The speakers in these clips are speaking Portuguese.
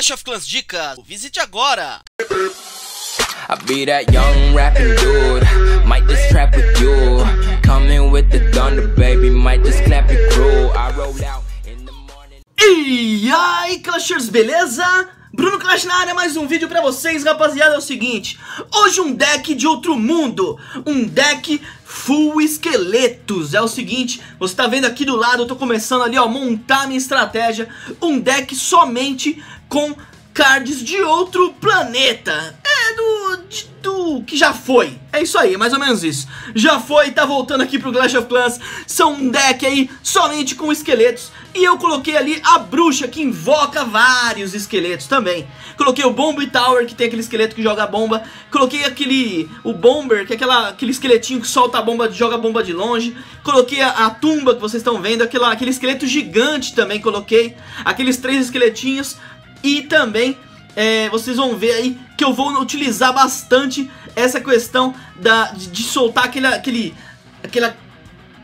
Clash of Clans Dicas, visite agora! I be that young rapping dude, might just trap with you. Coming with the thunder, baby, might just clap it crew. I roll out in the morning. E aí, Clashers, beleza? Bruno Clash na área, mais um vídeo pra vocês, rapaziada, é o seguinte. Hoje um deck de outro mundo, um deck full esqueletos. É o seguinte, você tá vendo aqui do lado, eu tô começando ali, ó, montar minha estratégia. Um deck somente com cards de outro planeta que já foi. É isso aí, mais ou menos isso. Já foi, tá voltando aqui pro Clash of Clans. São um deck aí somente com esqueletos. E eu coloquei ali a bruxa que invoca vários esqueletos também. Coloquei o Bomb Tower que tem aquele esqueleto que joga bomba. Coloquei aquele, o Bomber que é aquela, aquele esqueletinho que solta a bomba, joga bomba de longe. Coloquei a, a tumba que vocês estão vendo aquela, Aquele esqueleto gigante também coloquei. Aqueles três esqueletinhos. E também é, vocês vão ver aí que eu vou utilizar bastante essa questão da, de, de soltar aquele, aquele, aquela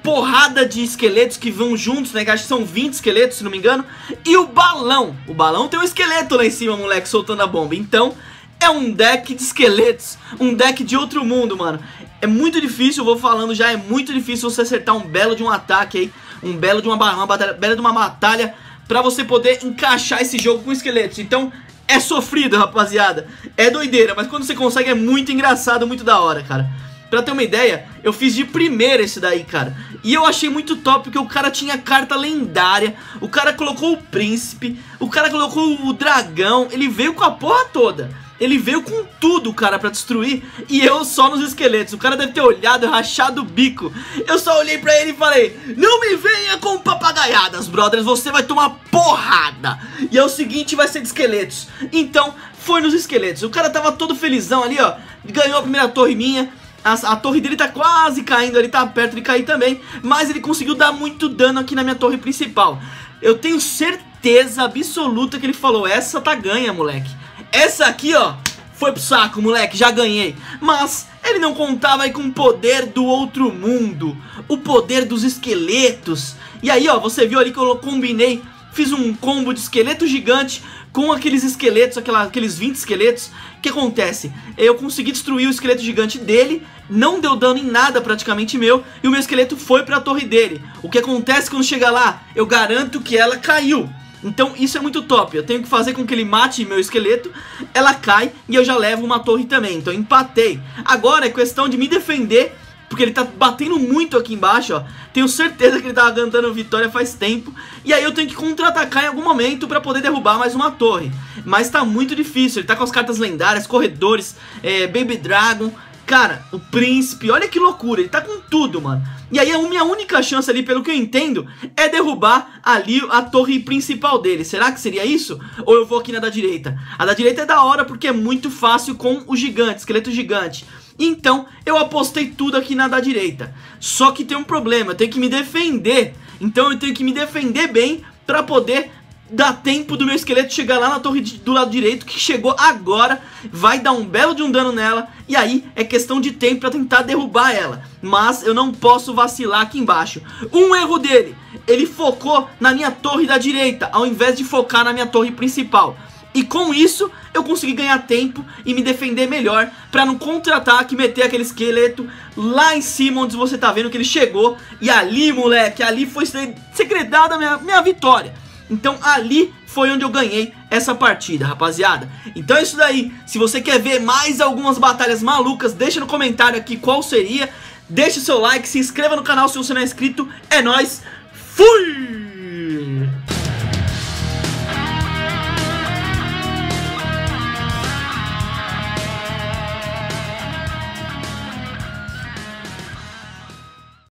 porrada de esqueletos que vão juntos, né? Que acho que são 20 esqueletos, se não me engano. E o balão. O balão tem um esqueleto lá em cima, moleque, soltando a bomba. Então, é um deck de esqueletos. Um deck de outro mundo, mano. É muito difícil, eu vou falando já, é muito difícil você acertar um belo de um ataque aí. Um belo de uma, uma batalha, bela de uma batalha pra você poder encaixar esse jogo com esqueletos. Então, é sofrido, rapaziada. É doideira, mas quando você consegue é muito engraçado, muito da hora, cara. Pra ter uma ideia, eu fiz de primeira esse daí, cara. E eu achei muito top porque o cara tinha carta lendária, o cara colocou o príncipe, o cara colocou o dragão, ele veio com a porra toda. Ele veio com tudo, cara, pra destruir E eu só nos esqueletos. O cara deve ter olhado, rachado o bico. Eu só olhei pra ele e falei Não me venha com papagaiadas, brothers Você vai tomar porrada. E é o seguinte, vai ser de esqueletos. Então, foi nos esqueletos. O cara tava todo felizão ali, ó. Ganhou a primeira torre minha. A, a, torre dele tá quase caindo, ele tá perto de cair também Mas ele conseguiu dar muito dano aqui na minha torre principal. Eu tenho certeza absoluta que ele falou Essa tá ganha, moleque essa aqui, ó, foi pro saco, moleque, já ganhei. Mas ele não contava aí com o poder do outro mundo, o poder dos esqueletos. E aí, ó, você viu ali que eu combinei, fiz um combo de esqueleto gigante com aqueles esqueletos, aquela, aqueles 20 esqueletos. O que acontece? Eu consegui destruir o esqueleto gigante dele, não deu dano em nada praticamente meu, e o meu esqueleto foi pra torre dele. O que acontece quando chega lá? Eu garanto que ela caiu. Então isso é muito top, eu tenho que fazer com que ele mate meu esqueleto, ela cai e eu já levo uma torre também, então empatei. Agora é questão de me defender, porque ele tá batendo muito aqui embaixo, ó. Tenho certeza que ele tava cantando vitória faz tempo, e aí eu tenho que contra-atacar em algum momento pra poder derrubar mais uma torre. Mas tá muito difícil, ele tá com as cartas lendárias, corredores, é, Baby Dragon, Cara, o príncipe, olha que loucura, ele tá com tudo, mano. E aí a minha única chance ali, pelo que eu entendo, é derrubar ali a torre principal dele. Será que seria isso? Ou eu vou aqui na da direita? A da direita é da hora porque é muito fácil com o gigante, esqueleto gigante. Então, eu apostei tudo aqui na da direita. Só que tem um problema, eu tenho que me defender. Então eu tenho que me defender bem pra poder dá tempo do meu esqueleto chegar lá na torre do lado direito, que chegou agora, vai dar um belo de um dano nela, e aí é questão de tempo pra tentar derrubar ela. Mas eu não posso vacilar aqui embaixo. Um erro dele, ele focou na minha torre da direita, ao invés de focar na minha torre principal. E com isso, eu consegui ganhar tempo e me defender melhor pra no contra-ataque meter aquele esqueleto lá em cima onde você tá vendo que ele chegou. E ali, moleque, ali foi segredada a minha, minha vitória. Então ali foi onde eu ganhei essa partida, rapaziada. Então é isso daí. Se você quer ver mais algumas batalhas malucas, deixa no comentário aqui qual seria. Deixa o seu like, se inscreva no canal se você não é inscrito. É nóis. Fui!